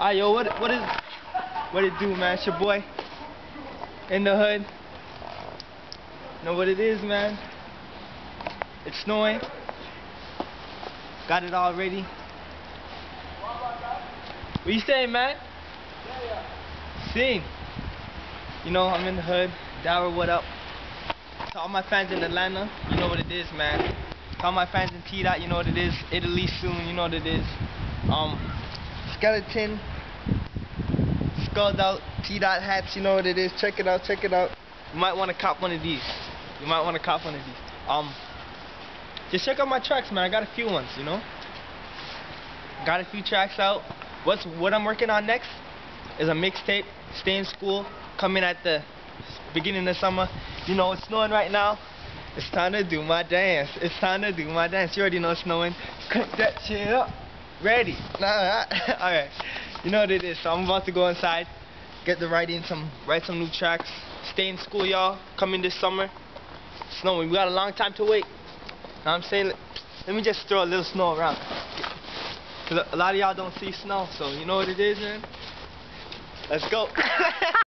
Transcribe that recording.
Alright, yo, what what is what it do, man? It's your boy in the hood. Know what it is, man? It's snowing. Got it all ready. What you saying, man? Yeah, yeah. Sing. You know, I'm in the hood. Dower, what up? To all my fans in Atlanta, you know what it is, man. To all my fans in T-Dot, you know what it is. Italy soon, you know what it is. Um, skeleton, skulled out, T-Dot hats, you know what it is. Check it out, check it out. You might want to cop one of these. You might want to cop one of these. Um, just check out my tracks, man. I got a few ones, you know. Got a few tracks out. What's what I'm working on next is a mixtape. Stay in school. Coming at the beginning of summer. You know it's snowing right now. It's time to do my dance. It's time to do my dance. You already know it's snowing. Cut that shit up. Ready? Nah. Alright. You know what it is. So I'm about to go inside. Get to write in some write some new tracks. Stay in school, y'all. Coming this summer. Snowing. We got a long time to wait. I'm saying, let me just throw a little snow around. Cause a lot of y'all don't see snow, so you know what it is, man? Let's go.